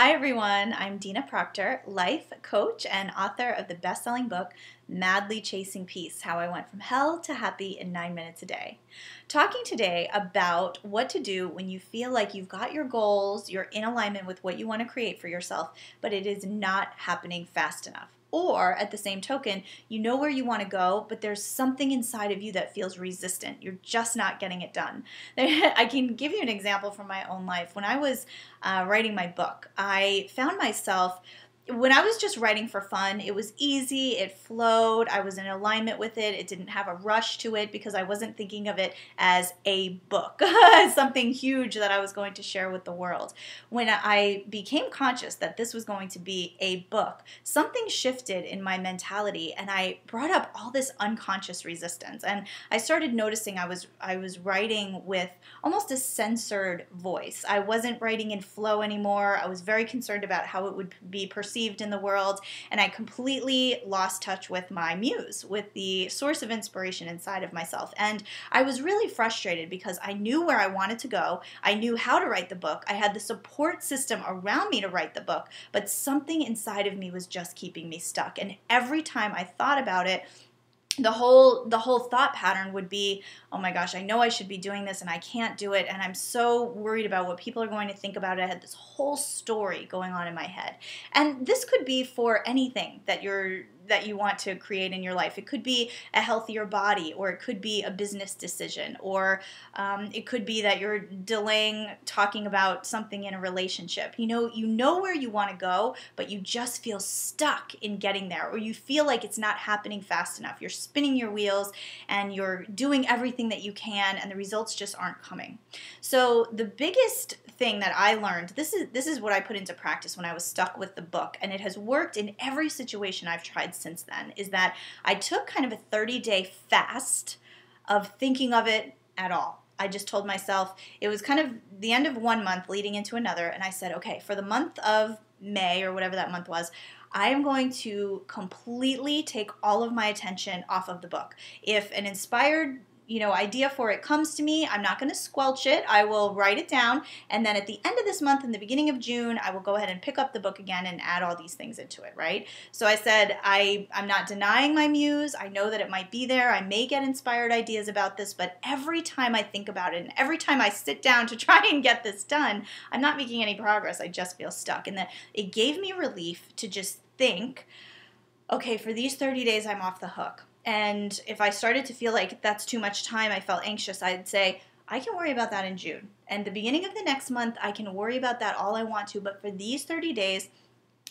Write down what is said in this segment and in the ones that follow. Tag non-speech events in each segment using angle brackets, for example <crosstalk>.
Hi, everyone. I'm Dina Proctor, life coach and author of the best selling book, Madly Chasing Peace How I Went from Hell to Happy in Nine Minutes a Day. Talking today about what to do when you feel like you've got your goals, you're in alignment with what you want to create for yourself, but it is not happening fast enough. Or at the same token, you know where you want to go, but there's something inside of you that feels resistant. You're just not getting it done. <laughs> I can give you an example from my own life. When I was uh, writing my book, I found myself when I was just writing for fun, it was easy, it flowed, I was in alignment with it, it didn't have a rush to it because I wasn't thinking of it as a book, <laughs> something huge that I was going to share with the world. When I became conscious that this was going to be a book, something shifted in my mentality and I brought up all this unconscious resistance. And I started noticing I was I was writing with almost a censored voice. I wasn't writing in flow anymore. I was very concerned about how it would be perceived perceived in the world, and I completely lost touch with my muse, with the source of inspiration inside of myself. And I was really frustrated because I knew where I wanted to go, I knew how to write the book, I had the support system around me to write the book, but something inside of me was just keeping me stuck. And every time I thought about it, the whole the whole thought pattern would be oh my gosh i know i should be doing this and i can't do it and i'm so worried about what people are going to think about it i had this whole story going on in my head and this could be for anything that you're that you want to create in your life. It could be a healthier body, or it could be a business decision, or um, it could be that you're delaying talking about something in a relationship. You know, you know where you want to go, but you just feel stuck in getting there, or you feel like it's not happening fast enough. You're spinning your wheels and you're doing everything that you can, and the results just aren't coming. So the biggest thing that I learned, this is this is what I put into practice when I was stuck with the book, and it has worked in every situation I've tried since then is that I took kind of a 30 day fast of thinking of it at all. I just told myself it was kind of the end of one month leading into another, and I said, okay, for the month of May or whatever that month was, I am going to completely take all of my attention off of the book. If an inspired you know idea for it comes to me i'm not going to squelch it i will write it down and then at the end of this month in the beginning of june i will go ahead and pick up the book again and add all these things into it right? So i said i i'm not denying my muse i know that it might be there i may get inspired ideas about this but every time i think about it and every time i sit down to <laughs> try and get this done i'm not making any progress i just feel stuck and that it gave me relief to just think okay for these 30 days i'm off the hook and if I started to feel like that's too much time, I felt anxious, I'd say, I can worry about that in June. And the beginning of the next month, I can worry about that all I want to. But for these 30 days,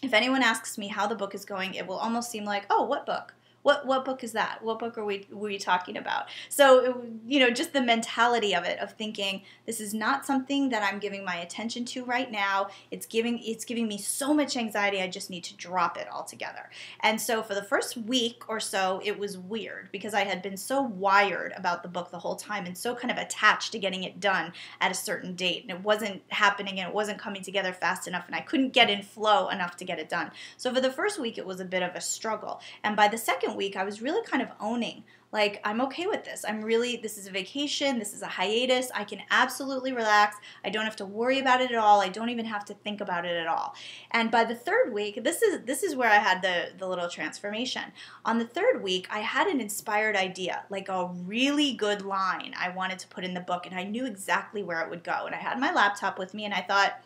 if anyone asks me how the book is going, it will almost seem like, oh, what book? What what book is that? What book are we were we talking about? So you know, just the mentality of it of thinking this is not something that I'm giving my attention to right now. It's giving it's giving me so much anxiety. I just need to drop it altogether. And so for the first week or so, it was weird because I had been so wired about the book the whole time and so kind of attached to getting it done at a certain date, and it wasn't happening and it wasn't coming together fast enough, and I couldn't get in flow enough to get it done. So for the first week, it was a bit of a struggle, and by the second second week, I was really kind of owning like I'm okay with this. I'm really this is a vacation, this is a hiatus. I can absolutely relax. I don't have to worry about it at all. I don't even have to think about it at all. And by the third week, this is this is where I had the the little transformation. On the third week, I had an inspired idea, like a really good line I wanted to put in the book and I knew exactly where it would go. And I had my laptop with me and I thought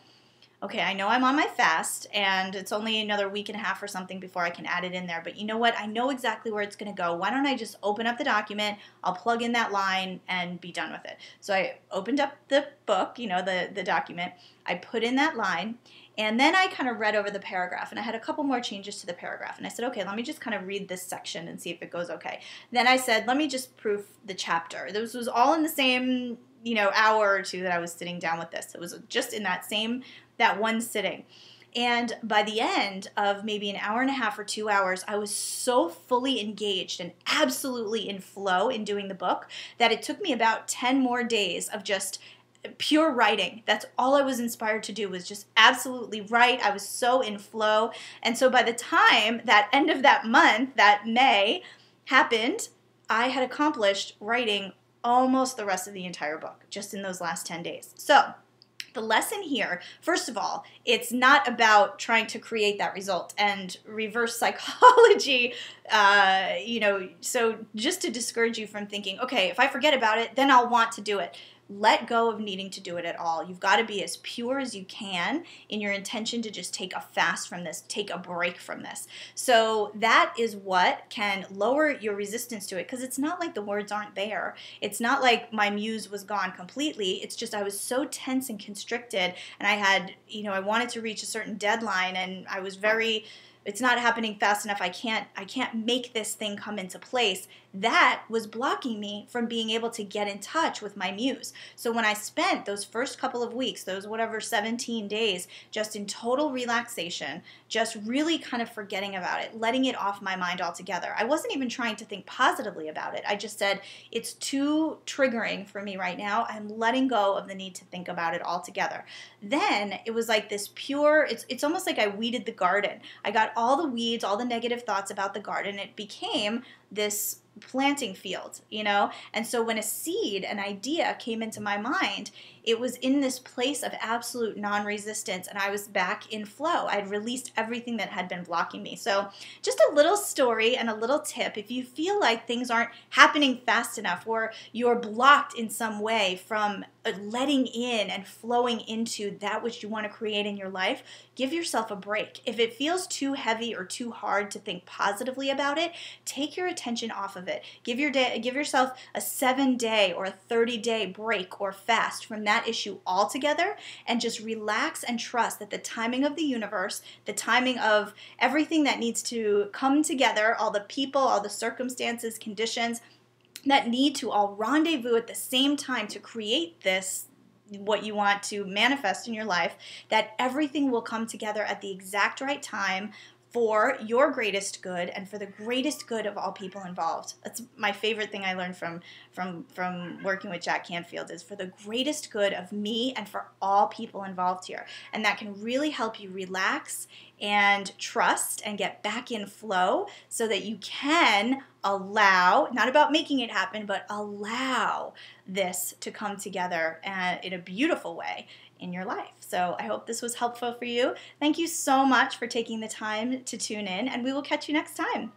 okay, I know I'm on my fast and it's only another week and a half or something before I can add it in there, but you know what? I know exactly where it's going to go. Why don't I just open up the document, I'll plug in that line and be done with it. So I opened up the book, you know, the, the document, I put in that line, and then I kind of read over the paragraph and I had a couple more changes to the paragraph. And I said, okay, let me just kind of read this section and see if it goes okay. Then I said, let me just proof the chapter. This was all in the same you know hour or two that I was sitting down with this. It was just in that same that one sitting. And by the end of maybe an hour and a half or two hours, I was so fully engaged and absolutely in flow in doing the book that it took me about 10 more days of just pure writing. That's all I was inspired to do was just absolutely write. I was so in flow. And so by the time that end of that month, that May happened, I had accomplished writing almost the rest of the entire book just in those last 10 days. So, the lesson here, first of all, it's not about trying to create that result. And reverse <laughs> psychology, uh, you know, so just to discourage you from thinking, okay, if I forget about it, then I'll want to do it let go of needing to do it at all. You've got to be as pure as you can in your intention to just take a fast from this, take a break from this. So that is what can lower your resistance to it because it's not like the words aren't there. It's not like my muse was gone completely. It's just I was so tense and constricted and I had, you know, I wanted to reach a certain deadline and I was very it's not happening fast enough. I can't i can't make this thing come into place. That was blocking me from being able to get in touch with my muse. So when i spent those first couple of weeks those whatever 17 days just in total relaxation just really kind of forgetting about it letting it off my mind altogether i wasn't even trying to think positively about it. I just said it's too triggering for me right now. I'm letting go of the need to think about it altogether. Then it was like this pure it's it's almost like i weeded the garden. I got all the weeds, all the negative thoughts about the garden. It became this planting field, you know? And so when a seed, an idea came into my mind, it was in this place of absolute non resistance, and I was back in flow. I'd released everything that had been blocking me. So, just a little story and a little tip if you feel like things aren't happening fast enough or you're blocked in some way from uh, letting in and flowing into that which you want to create in your life, give yourself a break. If it feels too heavy or too hard to think positively about it, take your attention off of it. Give your day give yourself a 7-day or a 30-day break or fast from that issue altogether and just relax and trust that the timing of the universe, the timing of everything that needs to come together, all the people, all the circumstances, conditions that need to all rendezvous at the same time to create this what you want to manifest in your life, that everything will come together at the exact right time for your greatest good and for the greatest good of all people involved. That's my favorite thing I learned from from from working with Jack Canfield is for the greatest good of me and for all people involved here. And that can really help you relax and trust and get back in flow so that you can allow, not about making it happen, but allow this to come together uh, in a beautiful way in your life. So I hope this was helpful for you. Thank you so much for taking the time to tune in, and we will catch you next time.